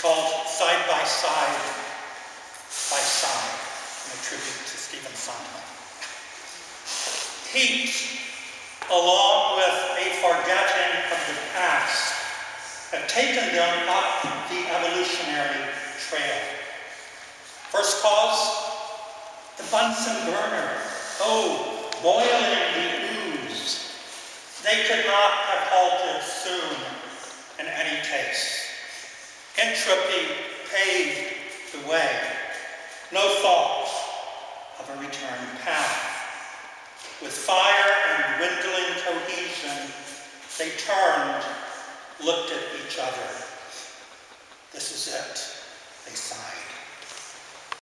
called Side by Side by Side, in a tribute to Stephen Sondheim. Heat, along with a forgetting of the past, have taken them up the evolutionary trail. First cause, the Bunsen burner. Oh, boiling the ooze. They could not have halted Entropy paved the way. No thought of a return path. With fire and dwindling cohesion, they turned, looked at each other.